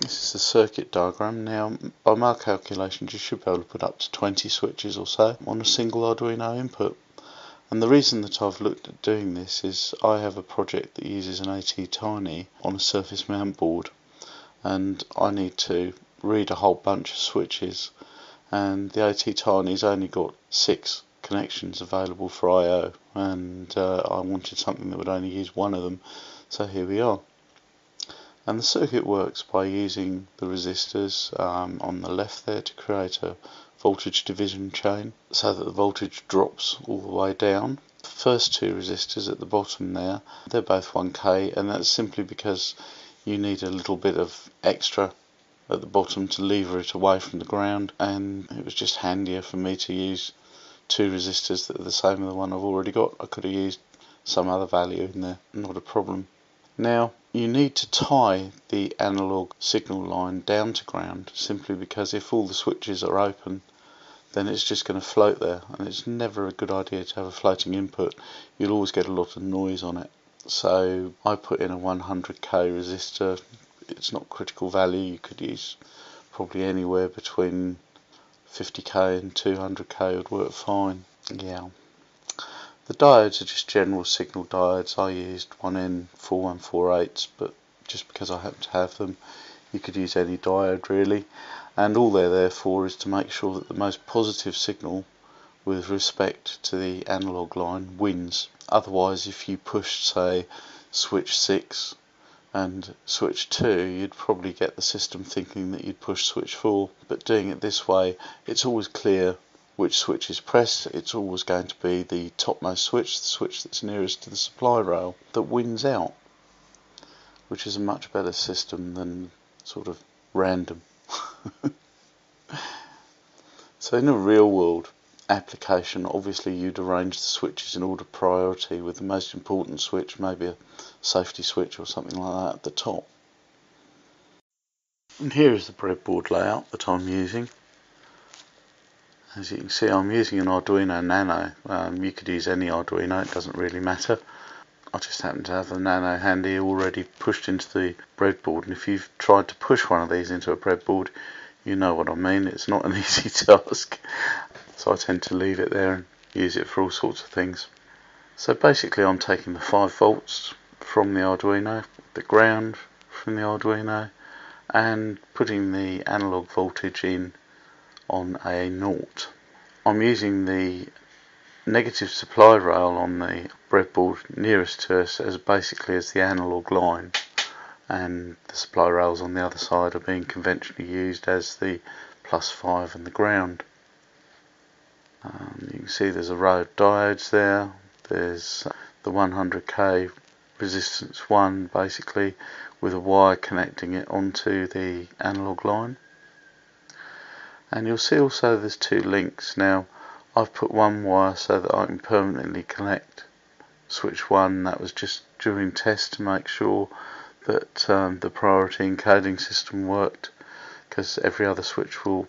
This is the circuit diagram. Now, by my calculations, you should be able to put up to 20 switches or so on a single Arduino input. And the reason that I've looked at doing this is I have a project that uses an ATtiny on a surface mount board and I need to read a whole bunch of switches and the ATtiny's only got six connections available for I.O. and uh, I wanted something that would only use one of them so here we are. And the circuit works by using the resistors um, on the left there to create a voltage division chain so that the voltage drops all the way down. The first two resistors at the bottom there, they're both 1k and that's simply because you need a little bit of extra at the bottom to lever it away from the ground and it was just handier for me to use two resistors that are the same as the one I've already got. I could have used some other value in there, not a problem. Now you need to tie the analog signal line down to ground simply because if all the switches are open then it's just going to float there and it's never a good idea to have a floating input. You'll always get a lot of noise on it. So I put in a 100k resistor. It's not critical value. You could use probably anywhere between 50k and 200k would work fine. Yeah the diodes are just general signal diodes. I used 1N4148s, but just because I happen to have them, you could use any diode really. And all they're there for is to make sure that the most positive signal with respect to the analog line wins. Otherwise, if you push, say, switch 6 and switch 2, you'd probably get the system thinking that you'd push switch 4. But doing it this way, it's always clear which switch is pressed, it's always going to be the topmost switch, the switch that's nearest to the supply rail, that wins out, which is a much better system than sort of random. so in a real world application, obviously you'd arrange the switches in order of priority with the most important switch, maybe a safety switch or something like that at the top. And here is the breadboard layout that I'm using. As you can see I'm using an Arduino Nano, um, you could use any Arduino, it doesn't really matter. I just happen to have the Nano handy already pushed into the breadboard and if you've tried to push one of these into a breadboard you know what I mean, it's not an easy task. So I tend to leave it there and use it for all sorts of things. So basically I'm taking the 5 volts from the Arduino, the ground from the Arduino and putting the analog voltage in on a naught. I'm using the negative supply rail on the breadboard nearest to us as basically as the analog line and the supply rails on the other side are being conventionally used as the plus 5 and the ground. Um, you can see there's a row of diodes there, there's the 100k resistance 1 basically with a wire connecting it onto the analog line and you'll see also there's two links. Now I've put one wire so that I can permanently connect switch 1 that was just during test to make sure that um, the priority encoding system worked because every other switch will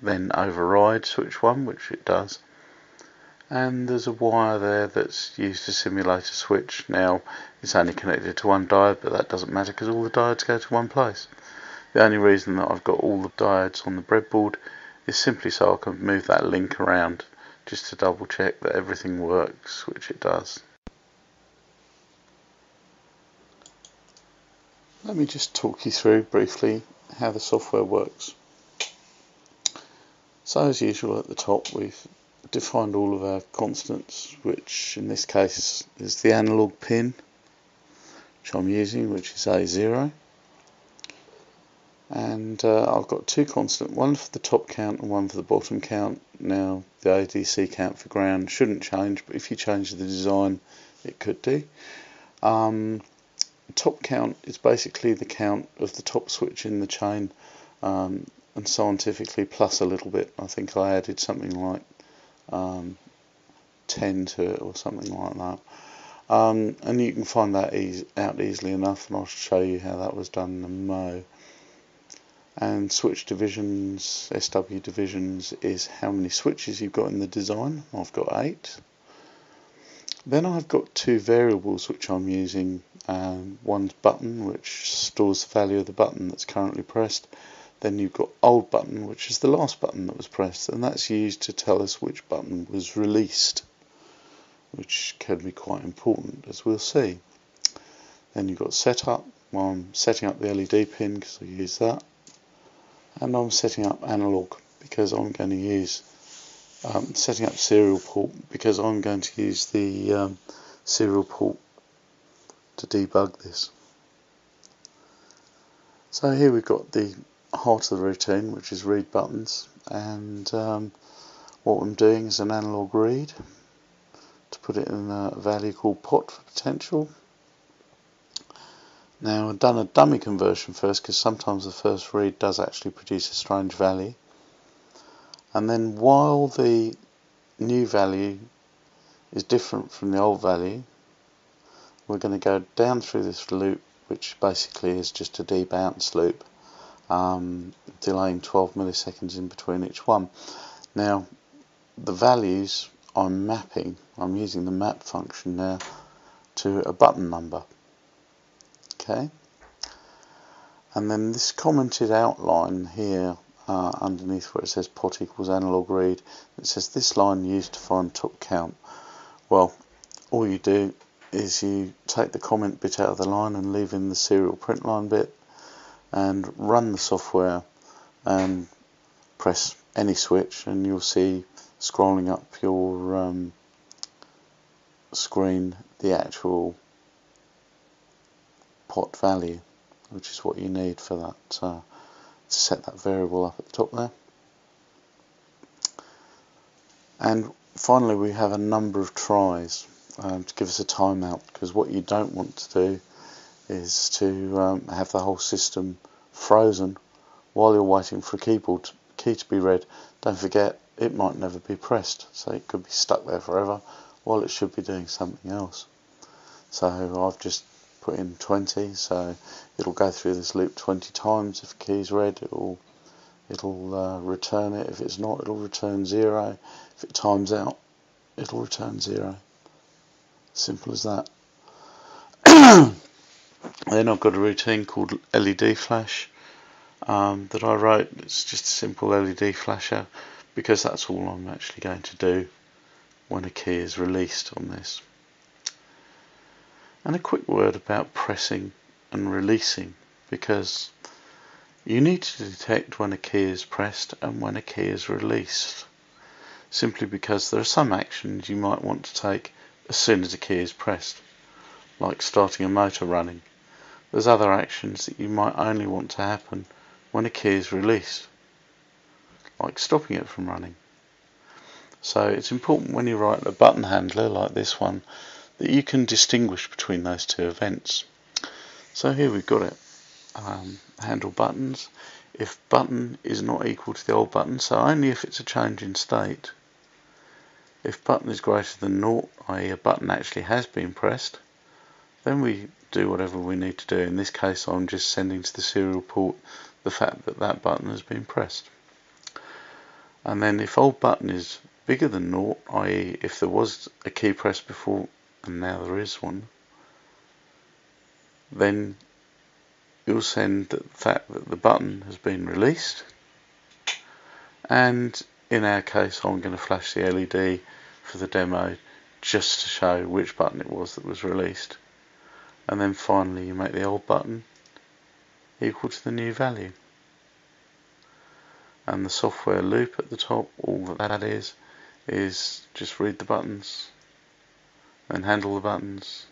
then override switch 1 which it does. And there's a wire there that's used to simulate a switch. Now it's only connected to one diode but that doesn't matter because all the diodes go to one place. The only reason that I've got all the diodes on the breadboard is simply so I can move that link around just to double check that everything works, which it does. Let me just talk you through briefly how the software works. So as usual at the top we've defined all of our constants which in this case is the analog pin which I'm using which is A0 and uh, I've got two constant, one for the top count and one for the bottom count. Now the ADC count for ground shouldn't change, but if you change the design, it could do. Um, top count is basically the count of the top switch in the chain, um, and scientifically plus a little bit. I think I added something like um, 10 to it or something like that. Um, and you can find that easy, out easily enough, and I'll show you how that was done in the Mo and switch divisions, SW divisions is how many switches you've got in the design. I've got eight. Then I've got two variables which I'm using. Um, one's button, which stores the value of the button that's currently pressed. Then you've got old button, which is the last button that was pressed, and that's used to tell us which button was released, which can be quite important, as we'll see. Then you've got setup. Well, I'm setting up the LED pin because I use that, and I'm setting up analog because I'm going to use um, setting up serial port because I'm going to use the um, serial port to debug this. So here we've got the heart of the routine which is read buttons and um, what I'm doing is an analog read to put it in a value called pot for potential. Now I've done a dummy conversion first because sometimes the first read does actually produce a strange value. And then while the new value is different from the old value we're going to go down through this loop which basically is just a debounce loop um, delaying 12 milliseconds in between each one. Now the values I'm mapping I'm using the map function now to a button number okay? And then this commented outline here uh, underneath where it says pot equals analog read it says this line used to find top count. Well all you do is you take the comment bit out of the line and leave in the serial print line bit and run the software and press any switch and you'll see scrolling up your um, screen the actual pot value which is what you need for that uh, to set that variable up at the top there. And finally we have a number of tries um, to give us a timeout because what you don't want to do is to um, have the whole system frozen while you're waiting for a keyboard key to be read. Don't forget it might never be pressed so it could be stuck there forever while it should be doing something else. So I've just put in 20 so it'll go through this loop 20 times. If key is read it'll it'll uh, return it. If it's not it'll return 0 if it times out it'll return 0 simple as that. Then I've got a routine called LED flash um, that I wrote. It's just a simple LED flasher because that's all I'm actually going to do when a key is released on this and a quick word about pressing and releasing because you need to detect when a key is pressed and when a key is released simply because there are some actions you might want to take as soon as a key is pressed like starting a motor running. There's other actions that you might only want to happen when a key is released like stopping it from running. So it's important when you write a button handler like this one that you can distinguish between those two events. So here we've got it. Um, handle buttons. If button is not equal to the old button, so only if it's a change in state. If button is greater than 0, i.e. a button actually has been pressed, then we do whatever we need to do. In this case I'm just sending to the serial port the fact that that button has been pressed. And then if old button is bigger than 0, i.e. if there was a key press before and now there is one, then you'll send the fact that the button has been released. And in our case I'm going to flash the LED for the demo just to show which button it was that was released. And then finally you make the old button equal to the new value. And the software loop at the top all that that is is just read the buttons and handle the buttons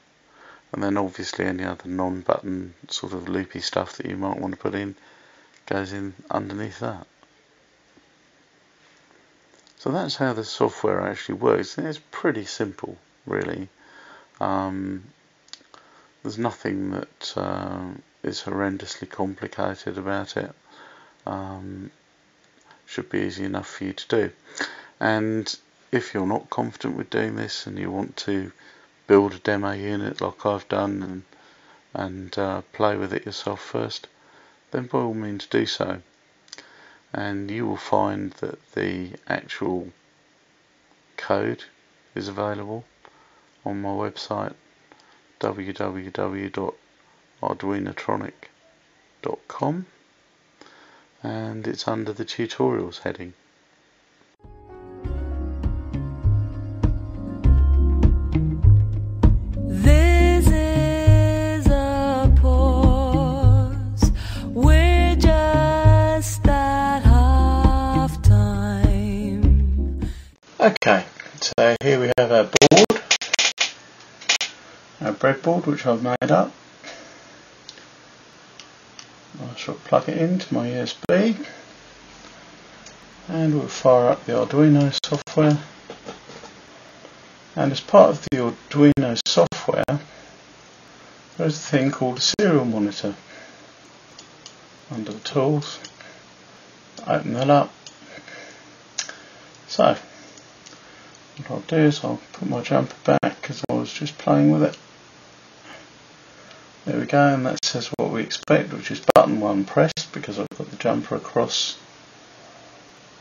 and then obviously any other non-button sort of loopy stuff that you might want to put in goes in underneath that. So that's how the software actually works and it's pretty simple really. Um, there's nothing that uh, is horrendously complicated about it. Um, should be easy enough for you to do. And if you're not confident with doing this and you want to build a demo unit like I've done and and uh, play with it yourself first then by all means do so and you will find that the actual code is available on my website www.arduinotronic.com and it's under the tutorials heading. Okay, so here we have our board, our breadboard which I've made up. I shall plug it into my USB and we'll fire up the Arduino software. And as part of the Arduino software there is a thing called a serial monitor under the tools. Open that up. So what I'll do is I'll put my jumper back because I was just playing with it. There we go, and that says what we expect, which is button 1 pressed because I've got the jumper across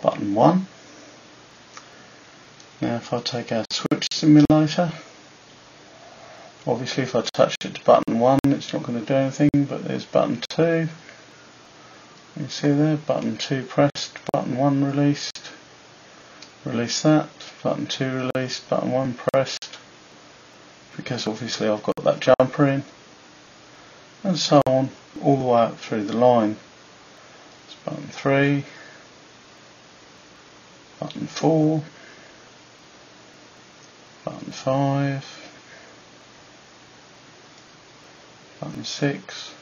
button 1. Now if I take our switch simulator, obviously if I touch it to button 1 it's not going to do anything, but there's button 2. You see there, button 2 pressed, button 1 released, release that, button 2 released, button 1 pressed, because obviously I've got that jumper in, and so on, all the way up through the line. It's button 3, button 4, button 5, button 6,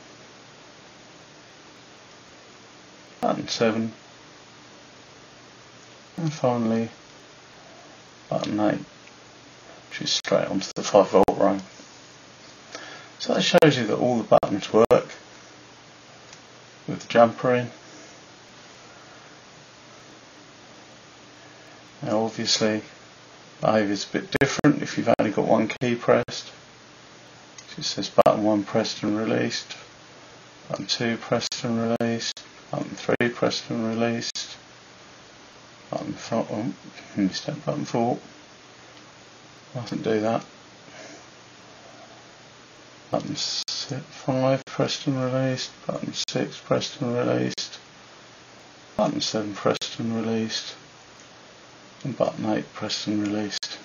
button 7, and finally button 8 which is straight onto the 5 volt ring. So that shows you that all the buttons work with the jumper in. Now obviously behaviour is a bit different if you've only got one key pressed. It says button 1 pressed and released, button 2 pressed and released, button 3 pressed and released, button 4, oh, that button 4, mustn't do that, button 5 pressed and released, button 6 pressed and released, button 7 pressed and released, and button 8 pressed and released.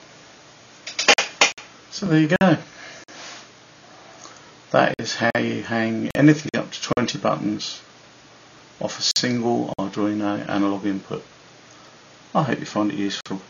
So there you go. That is how you hang anything up to 20 buttons off a single Arduino analog input. I hope you find it useful.